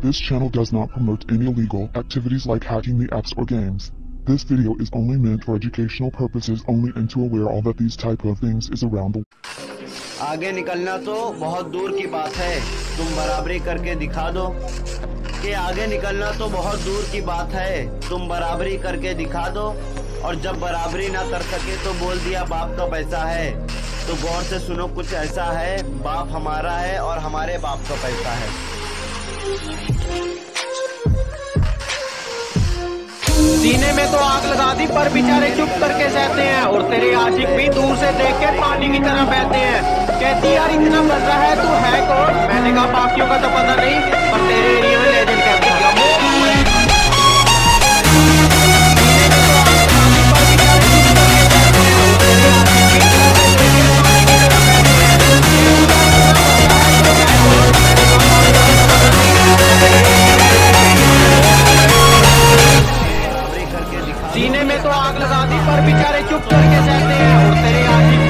This channel does not promote any illegal activities like hacking the apps or games. This video is only meant for educational purposes only and to aware all that these type of things is around the आगे निकलना तो बहुत दूर की बात है तुम बराबरी करके दिखा दो कि आगे निकलना तो बहुत दूर की बात है तुम बराबरी करके दिखा दो और जब बराबरी ना कर सके तो बोल दिया बाप का पैसा है तो गौर से सुनो कुछ ऐसा है बाप हमारा है और हमारे बाप का पैसा है सीने में तो आग लगा दी, पर बेचारे चुप करके सहते हैं और तेरे आशिक भी दूर से देख के पानी की तरह बहते हैं। कहती, यार, इतना मज़ा है तू है कौन? मैंने कहा, बाकियों का तो तो आग लगा दी पर बेचारे चुप करके सहते हैं और तेरे आशिक